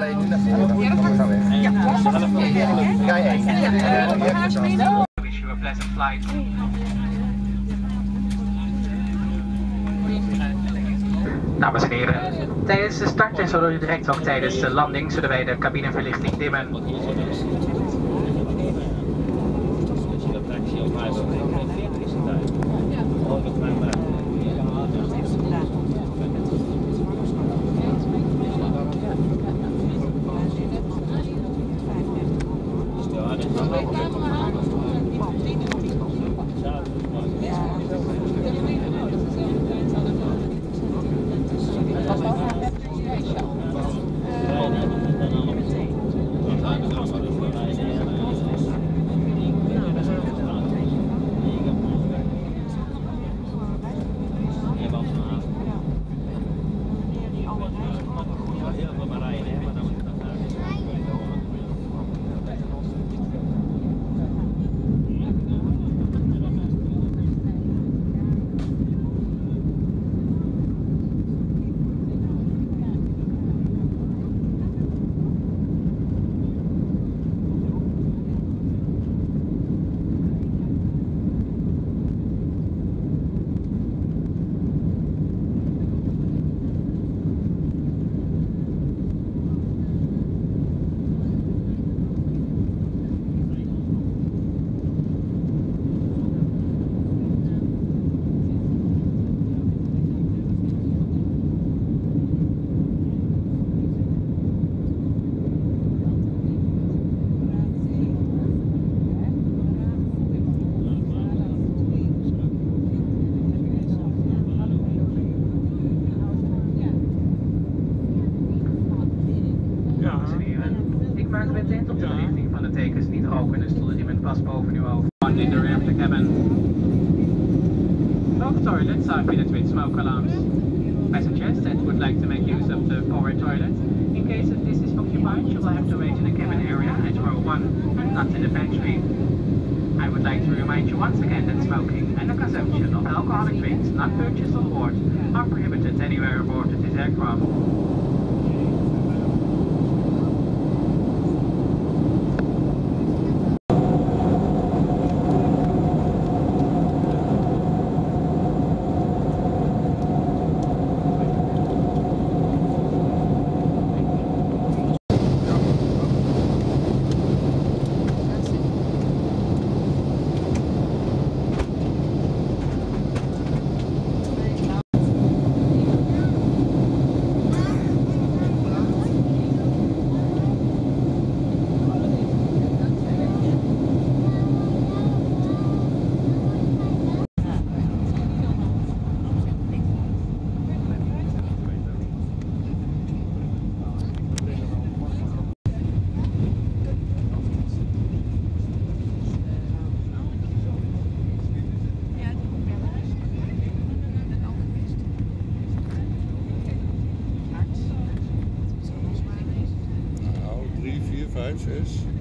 gaan we. Ja, Rij 1. Wish you a pleasant flight. Dames en heren, tijdens de start en zo direct ook tijdens de landing zullen wij de cabineverlichting dimmen. U attent op de richting van de tekens niet roken en de stoelen die met pas boven uw hoofd. In the rear of the cabin. Both toilets are fitted with smoke alarms. Passengers that would like to make use of the power toilet, in case if this is occupied, you will have to wait in the cabin area at row 1 and not in the pantry. I would like to remind you once again that smoking and the consumption of alcoholic drinks not purchased on board are prohibited anywhere aboard this aircraft. Fleisch ist.